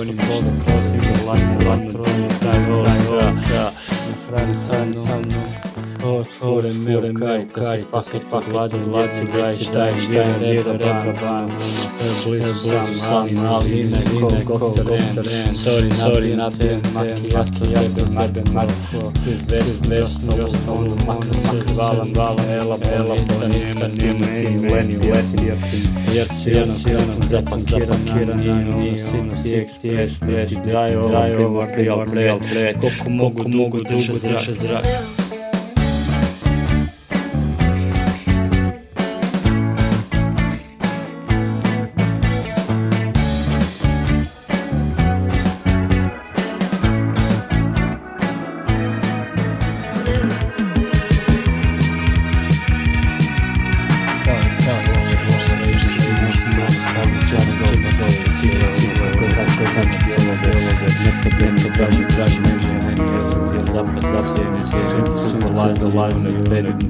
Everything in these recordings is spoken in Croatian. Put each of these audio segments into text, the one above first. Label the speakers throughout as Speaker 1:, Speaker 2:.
Speaker 1: onim Bogom posebno, latra, latra, latra, latra, latra, latra, latra, Otvoren mail, kaj, kaj, paket, paket, vladin, vlaci, šta je, šta je, bam, blizu sam, ali, ali, ne, sorry, sorry, na te, maki, maki, jako, narbe, marko, ves, ves, novo, ono, ela, ela, ti, leni, leti, jer si, jer si, jer si, zapakiran, nije, si, dugo.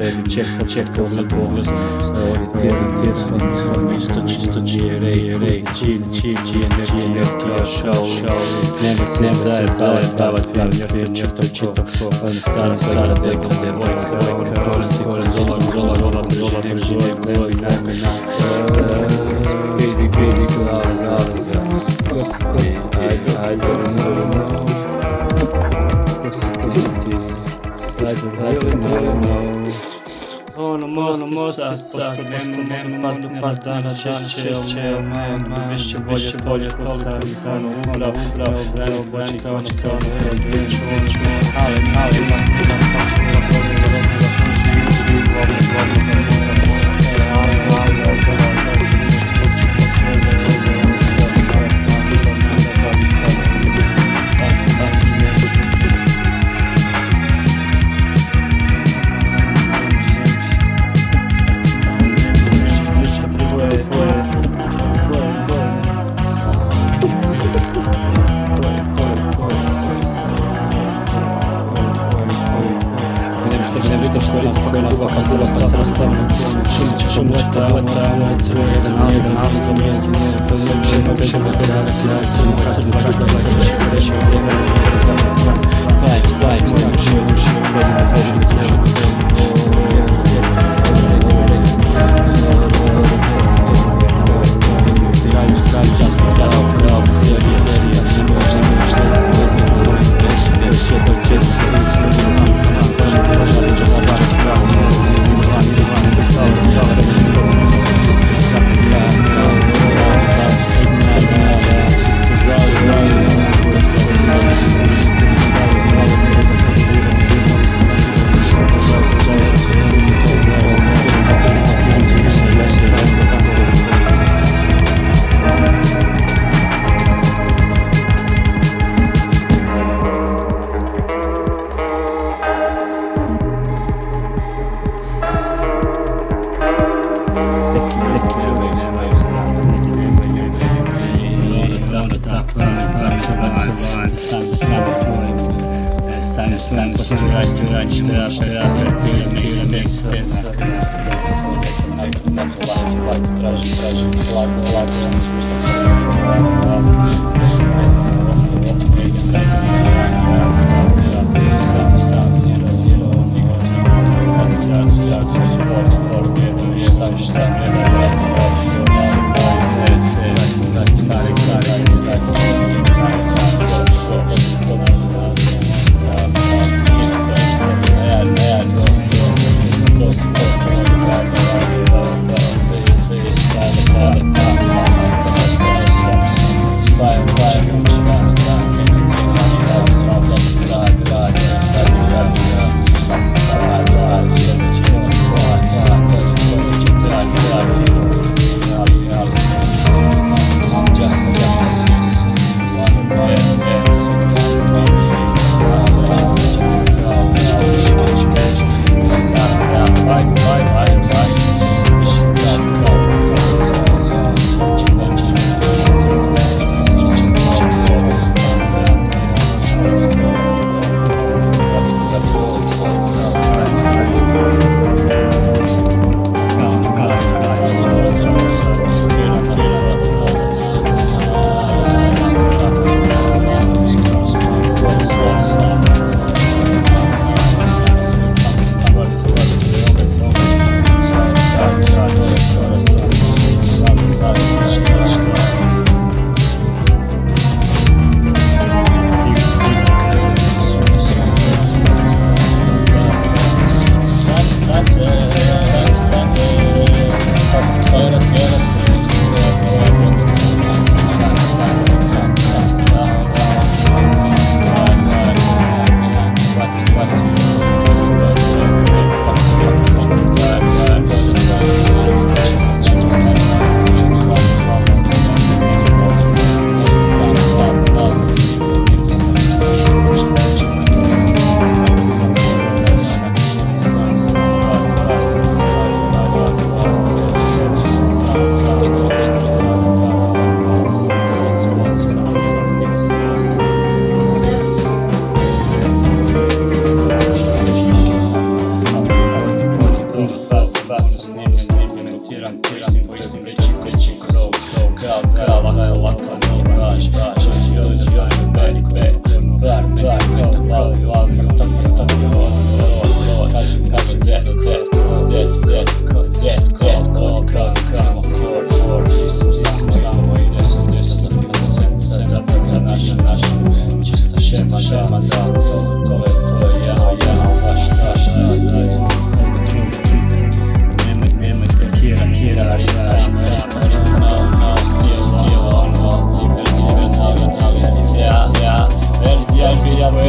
Speaker 1: Reddit čeka, čeka, odlazak, odlazak, orijentirati, slanje, slanje, isto, čisto, čije, rej, rej, čije, čije, čije, energije, energija, šauli, nema se, nema daje, daje, davat, pravi, jer čito, čito, stara, stara, debla, debla, debla, korasi, korasi, zola, zola, zola, zola, prežine, boli, najme, najme, baby, baby, glava, glava, glava, kosi, kosi, ajde, ajde, ajde, Gledam, gledam, gledam, gledam. Ono most, ono sad, sad, nema partner, par dana, češće, češće, nema, više bolje, bolje, kosa, sam, umra, umra, obrani, obrani, kao čeka, ono, evo, biću, biću, ali, ali, imam, imam, sad ću se zaboraviti, da ću se zaboraviti, da ću se zaboraviti, da ću se zaboraviti, da ću se zaboraviti, Sobota, łata, moc, moc, jeden arzo, moc, pomocy, się dekoracja, cymka, estrada termina extensa Essa solidez andai por trás a lá, a lá por trás, por trás, a lá, a lá, a nos gostos a lá, a lá, Sorry, sorry, sorry.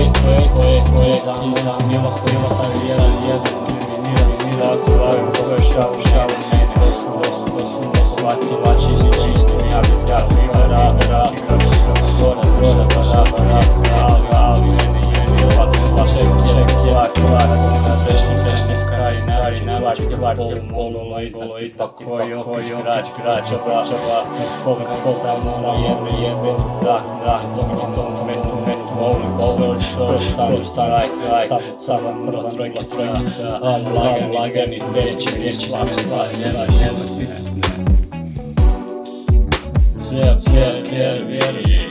Speaker 1: Verzija, wait, wait, wait, wait, ti nam mimo, mimo, tam jedan, jedan, smira, smira, se bavim, ovo je šao, šao, meni, doslovno, nađi, kvar, poluloid, poluloid, pa koji opet grač, grač, obračava, koga, koga, ono, jedno, jedno, rak, rak, domići, tom, metu, metu, ovim, ovim, što, stanu, stanu, straj, samo prva trojkica, trojkica, lagan, lagani, teći, riječi, sve stvari, nema, nema, ne, sve, sve, vjeri, vjeri,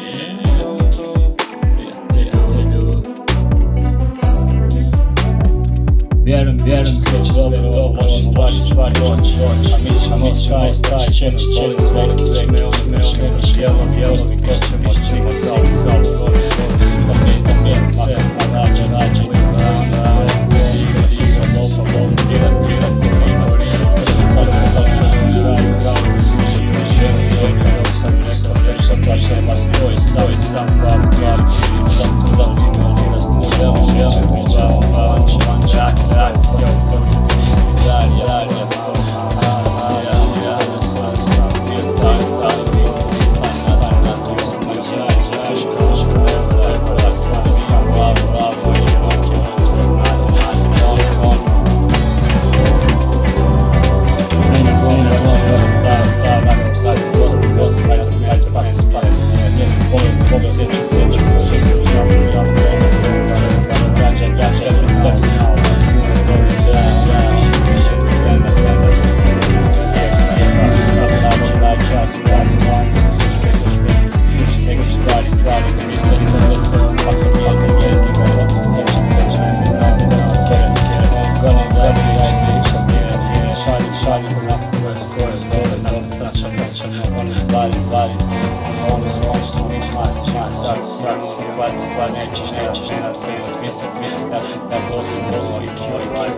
Speaker 1: Vjerujem, vjerujem, sve će sve dobro, može stvari, stvari, doći, a mi ćemo, mi ćemo, taj, će, će, će, veliki, veliki, veliki, veliki, jelo, jelo, krećemo, mi ćemo, kao, kao, kao, da mi, da mi, sve, a rađe, rađe, da, da, igra, igra, lopa, lopa, tira, tira, tira, sad, sad, sad, radi, živi, živi, živi, kako sam rekao, već sam baš nema svoj, svoj, sam, glav, glav, sam to zapimao, ne znam, želim, želim, želim, vanč, vanč, jak, Sucks. Sucks. Sucks.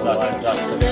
Speaker 1: sucks. It sucks.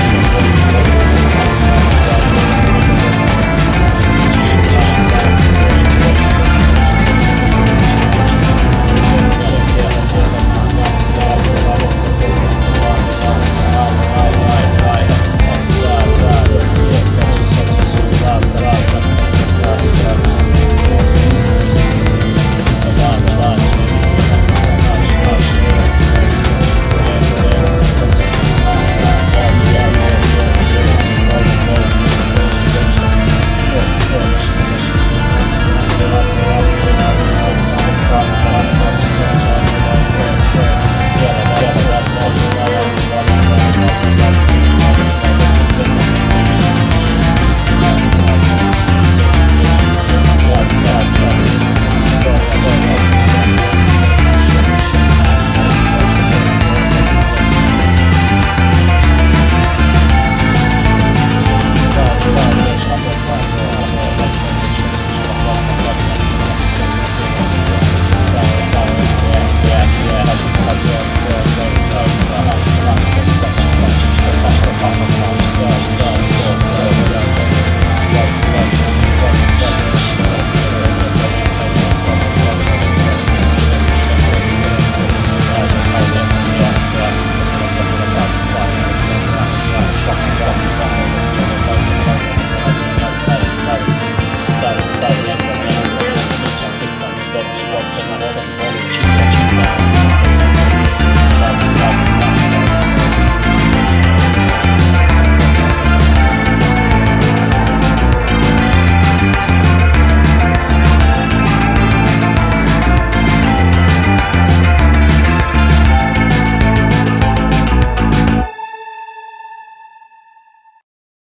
Speaker 1: 我们的那个 mana?